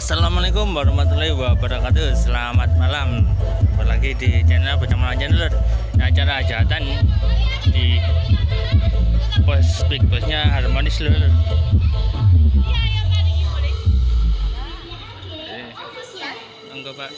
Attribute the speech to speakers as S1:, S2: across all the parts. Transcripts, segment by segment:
S1: Assalamualaikum warahmatullahi wabarakatuh. Selamat malam. Berlagi di channel Bersama Channel. Acara hajatan Di Pos Big Bossnya harmonis lur Eh, Enggak pak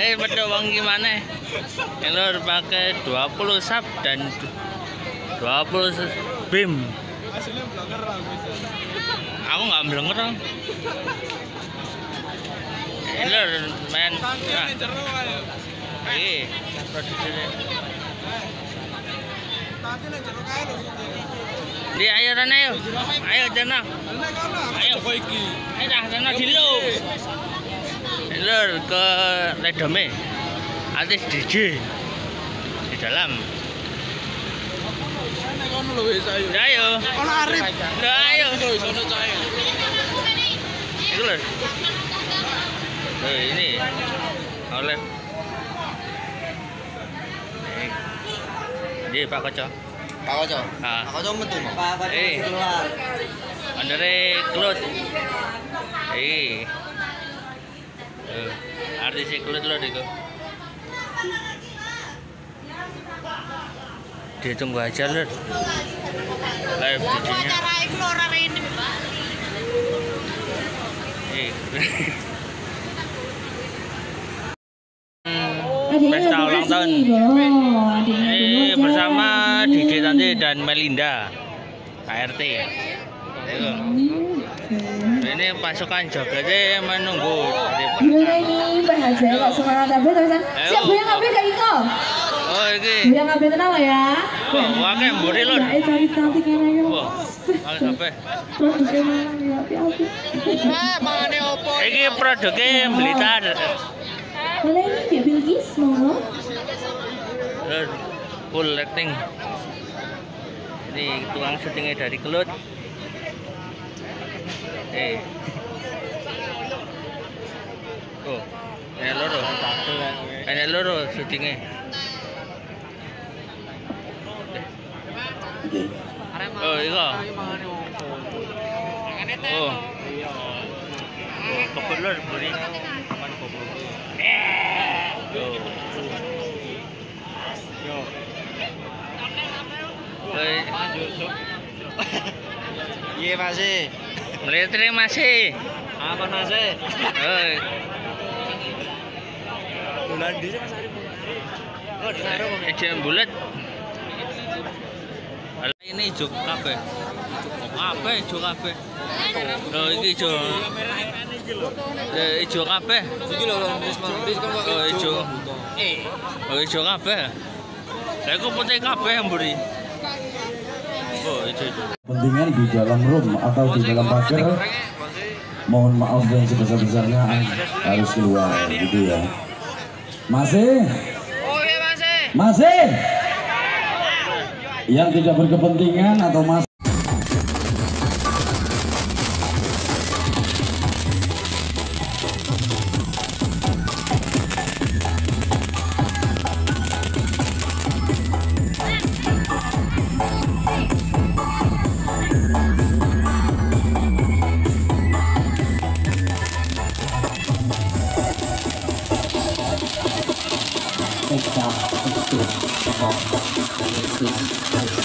S1: Eh, betul bang gimana? Lo pakai 20 sub dan 20 bim. Aku nggak blenger lo main. Nah, ini produksinya. Di ayo Ran, ayo. Ayo jana. Ayo. Ayo dah jana Lur ke Ledome. Artis DJ di dalam. Ya, Ayo. Ya, ayo. Itu. Loh, ini oleh Ini Pak Koco.
S2: Pak Koco.
S1: Ah.
S2: Pak Koco metu. Pak Koco keluar.
S1: Andere kelut. Eh. Eh, artis kelut lo diku. Ditunggu aja lur. Live. Eh.
S3: Adiknya
S1: Pesta ulang tahun. Ini
S3: aja.
S1: bersama Didi Tanti dan Melinda KRT. Itu. ini pasukan jogete ini menunggu
S3: gimana ini Pak Haji kok semangat abis terusan siap gue kabeh abis ke Iko
S1: oh iki
S3: gue yang abis tenang ya
S1: oh oke mburi lo
S3: gak cari cantik ini ya
S1: wah apa?
S3: Produknya mana ya? Apa?
S1: Eh, mana opo? Ini produknya Blitar.
S3: Mana ini dia Bilgis,
S1: monggo Full lighting. Ini tukang syutingnya dari Kelut. thì ồ này lót rồi. Anh này lót rồi, sự tình này ờ 이거 어 거꾸로
S2: 보니 가만히 보고 예 맞지
S1: Melihatnya masih.
S2: Apa masih?
S1: Eh,
S2: Bulan di Mas Arif. Oh, di karo
S1: eh, jam bulat. Alah, ini hijau kabeh. Kabeh hijau kabeh. Oh, iki hijau. Eh, hijau kabeh.
S2: Iki lho lho wis wis kan kok
S1: Oh, ijo.
S2: Eh.
S1: Oh, hijau kabeh. Lah iku putih kabeh mburi.
S4: Kepentingan di dalam room atau di dalam pagar mohon maaf yang sebesar-besarnya harus keluar gitu ya. Masih? Masih. Yang tidak berkepentingan atau life.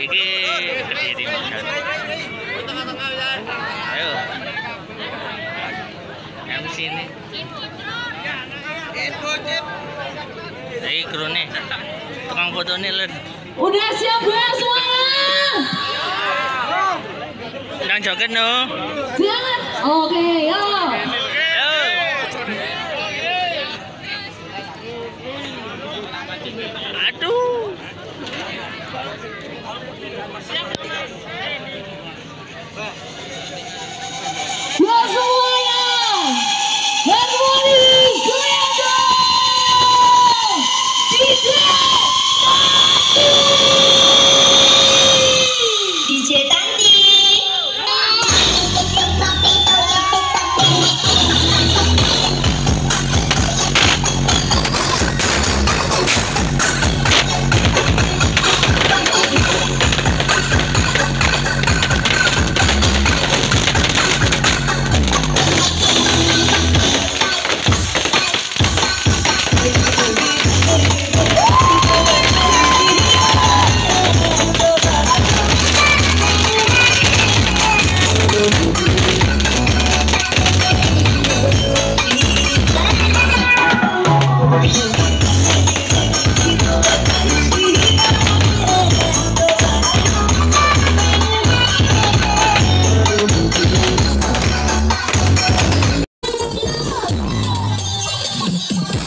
S1: ini terjadi ayo MC ini dari kru nih tukang foto nih led
S3: udah siap belum ya, semuanya
S1: jangan joget no
S3: jangan oke okay,
S1: yuk. Yeah.